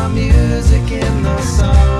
my music in the song.